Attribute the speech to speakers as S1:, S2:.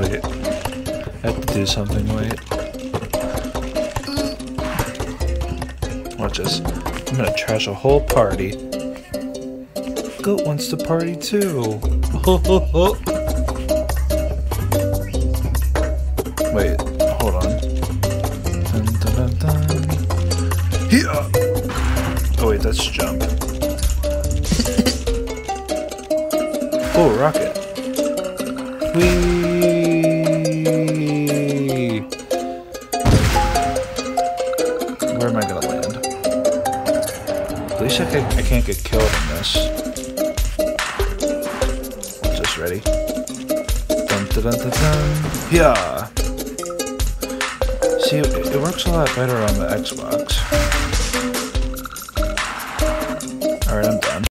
S1: wait. I have to do something, wait. Watch this. I'm gonna trash a whole party. Goat wants to party too. Wait, hold on. Dun. Oh wait, that's jump. Oh, rocket. Whee! Where am I gonna land? At least I, can, I can't get killed in this. Just ready. Dun dun dun dun dun. Yeah. See, it, it works a lot better on the Xbox. Alright, I'm done.